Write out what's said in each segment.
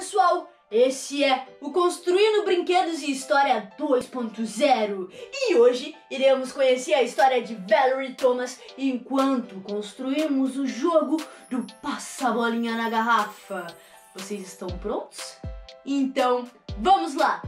pessoal! Esse é o Construindo Brinquedos e História 2.0 e hoje iremos conhecer a história de Valerie Thomas enquanto construímos o jogo do Passa-Bolinha na Garrafa. Vocês estão prontos? Então, vamos lá!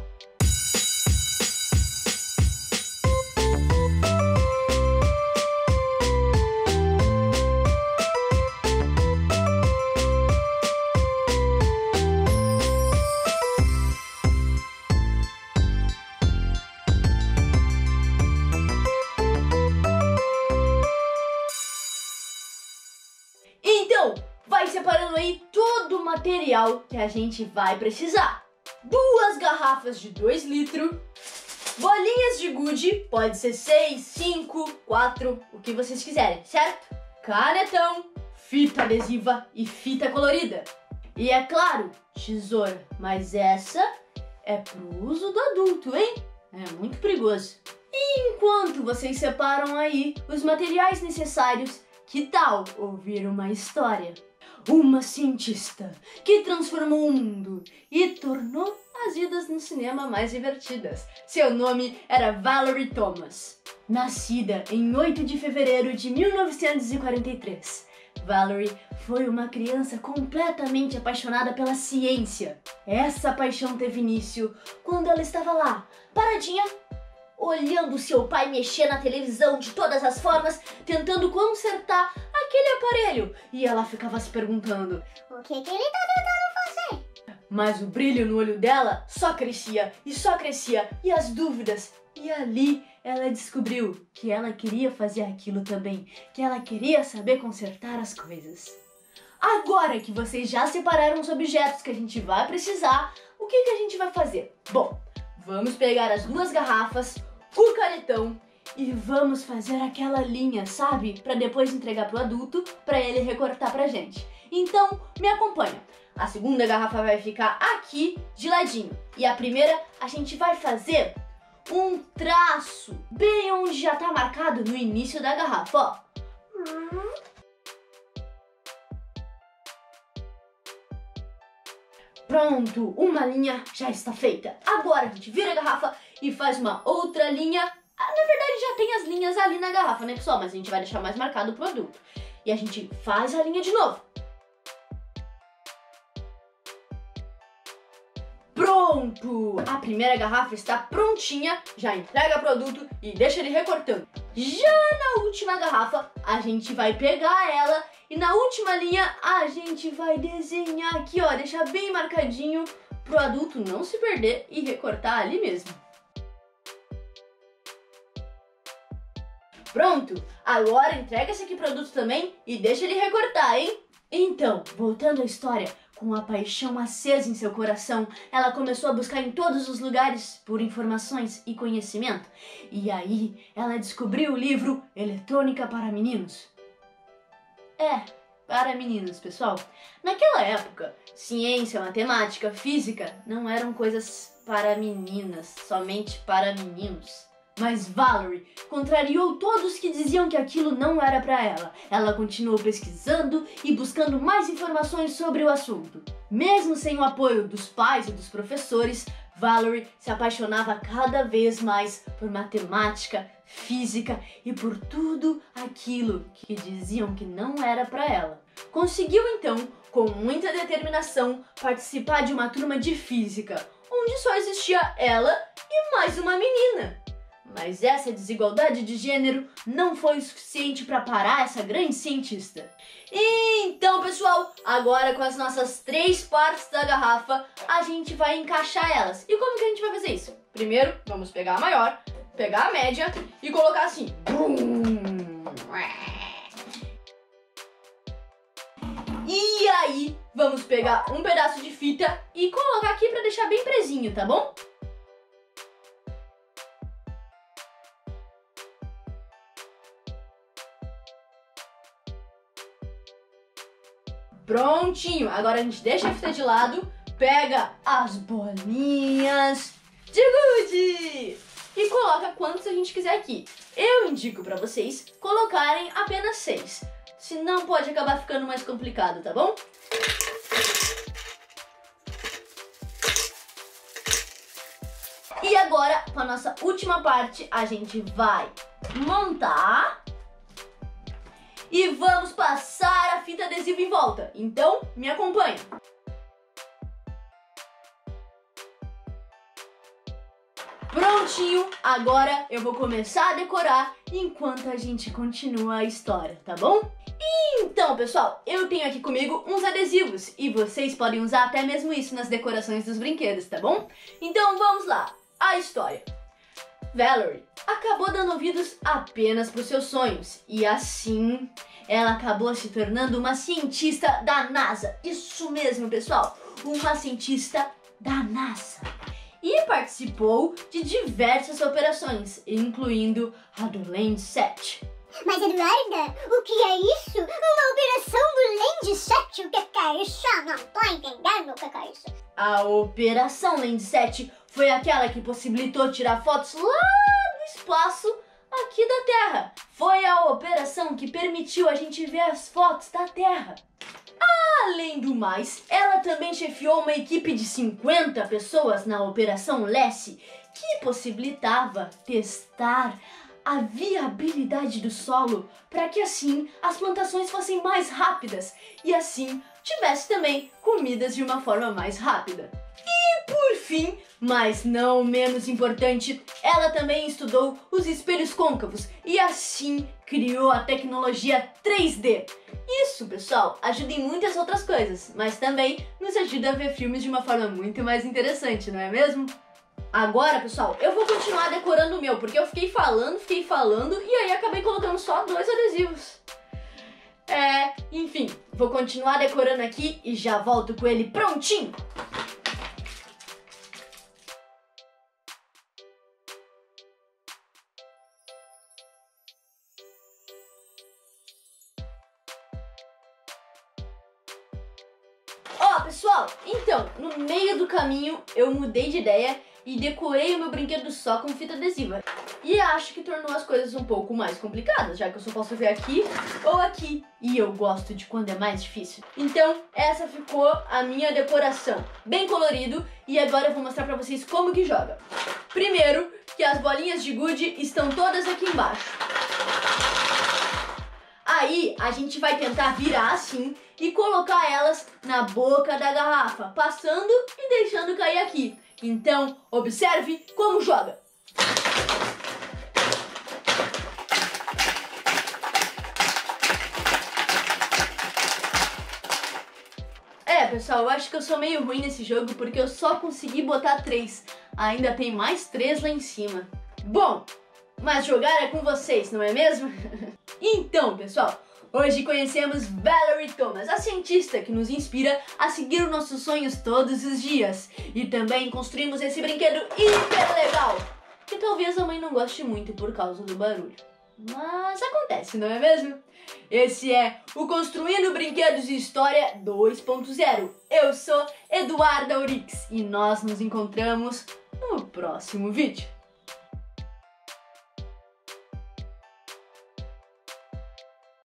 Material que a gente vai precisar. Duas garrafas de 2 litros, bolinhas de gude, pode ser 6, 5, 4, o que vocês quiserem, certo? Canetão, fita adesiva e fita colorida. E é claro, tesoura, mas essa é pro uso do adulto, hein? É muito perigoso. E enquanto vocês separam aí os materiais necessários, que tal ouvir uma história? Uma cientista que transformou o mundo e tornou as vidas no cinema mais divertidas. Seu nome era Valerie Thomas. Nascida em 8 de fevereiro de 1943, Valerie foi uma criança completamente apaixonada pela ciência. Essa paixão teve início quando ela estava lá, paradinha olhando seu pai mexer na televisão de todas as formas, tentando consertar aquele aparelho. E ela ficava se perguntando: O que, que ele tá tentando fazer? Mas o brilho no olho dela só crescia e só crescia, e as dúvidas. E ali ela descobriu que ela queria fazer aquilo também, que ela queria saber consertar as coisas. Agora que vocês já separaram os objetos que a gente vai precisar, o que, que a gente vai fazer? Bom, vamos pegar as duas garrafas, o canetão e vamos fazer aquela linha, sabe? Para depois entregar pro adulto, para ele recortar pra gente. Então, me acompanha. A segunda garrafa vai ficar aqui de ladinho e a primeira a gente vai fazer um traço bem onde já tá marcado no início da garrafa, ó. Pronto, uma linha já está feita. Agora a gente vira a garrafa e faz uma outra linha. Ah, na verdade já tem as linhas ali na garrafa, né pessoal? Mas a gente vai deixar mais marcado pro adulto. E a gente faz a linha de novo. Pronto! A primeira garrafa está prontinha, já entrega pro adulto e deixa ele recortando. Já na última garrafa, a gente vai pegar ela e na última linha a gente vai desenhar aqui, ó, deixar bem marcadinho pro adulto não se perder e recortar ali mesmo. Pronto! Agora entrega esse aqui produto também e deixa ele recortar, hein? Então, voltando à história, com a paixão acesa em seu coração, ela começou a buscar em todos os lugares por informações e conhecimento. E aí, ela descobriu o livro Eletrônica para Meninos. É, para meninos, pessoal. Naquela época, ciência, matemática, física não eram coisas para meninas, somente para meninos. Mas Valerie contrariou todos que diziam que aquilo não era para ela. Ela continuou pesquisando e buscando mais informações sobre o assunto. Mesmo sem o apoio dos pais e dos professores, Valerie se apaixonava cada vez mais por matemática, física e por tudo aquilo que diziam que não era para ela. Conseguiu então, com muita determinação, participar de uma turma de física, onde só existia ela e mais uma menina. Mas essa desigualdade de gênero não foi o suficiente para parar essa grande cientista. Então, pessoal, agora com as nossas três partes da garrafa, a gente vai encaixar elas. E como que a gente vai fazer isso? Primeiro, vamos pegar a maior, pegar a média e colocar assim. E aí, vamos pegar um pedaço de fita e colocar aqui para deixar bem presinho, tá bom? Prontinho. Agora a gente deixa a fita de lado, pega as bolinhas de gude e coloca quantos a gente quiser aqui. Eu indico para vocês colocarem apenas seis, senão pode acabar ficando mais complicado, tá bom? E agora, com a nossa última parte, a gente vai montar passar a fita adesiva em volta. Então, me acompanhe. Prontinho, agora eu vou começar a decorar enquanto a gente continua a história, tá bom? Então, pessoal, eu tenho aqui comigo uns adesivos e vocês podem usar até mesmo isso nas decorações dos brinquedos, tá bom? Então vamos lá, a história. Valerie acabou dando ouvidos apenas para os seus sonhos e assim ela acabou se tornando uma cientista da NASA. Isso mesmo, pessoal, uma cientista da NASA. E participou de diversas operações, incluindo a do Landsat. Mas Eduarda, o que é isso? Uma operação do Landsat? O que é isso? Não tô entendendo o que é isso. A Operação Landsat foi aquela que possibilitou tirar fotos lá do espaço aqui da Terra. Foi a operação que permitiu a gente ver as fotos da Terra. Além do mais, ela também chefiou uma equipe de 50 pessoas na Operação Lessie, que possibilitava testar a viabilidade do solo para que assim as plantações fossem mais rápidas e assim tivesse também comidas de uma forma mais rápida. Fim, mas não menos importante, ela também estudou os espelhos côncavos e assim criou a tecnologia 3D. Isso, pessoal, ajuda em muitas outras coisas, mas também nos ajuda a ver filmes de uma forma muito mais interessante, não é mesmo? Agora, pessoal, eu vou continuar decorando o meu, porque eu fiquei falando, fiquei falando e aí acabei colocando só dois adesivos. É, enfim, vou continuar decorando aqui e já volto com ele prontinho. Ó, pessoal, então, no meio do caminho eu mudei de ideia e decorei o meu brinquedo só com fita adesiva. E acho que tornou as coisas um pouco mais complicadas, já que eu só posso ver aqui ou aqui. E eu gosto de quando é mais difícil. Então, essa ficou a minha decoração. Bem colorido. E agora eu vou mostrar pra vocês como que joga. Primeiro, que as bolinhas de gude estão todas aqui embaixo. Aí a gente vai tentar virar assim e colocar elas na boca da garrafa, passando e deixando cair aqui. Então, observe como joga. É, pessoal, eu acho que eu sou meio ruim nesse jogo porque eu só consegui botar três. Ainda tem mais três lá em cima. Bom, mas jogar é com vocês, não é mesmo? então, pessoal, Hoje conhecemos Valerie Thomas, a cientista que nos inspira a seguir os nossos sonhos todos os dias. E também construímos esse brinquedo hiper legal, que talvez a mãe não goste muito por causa do barulho. Mas acontece, não é mesmo? Esse é o Construindo Brinquedos de História 2.0. Eu sou Eduarda Urix e nós nos encontramos no próximo vídeo.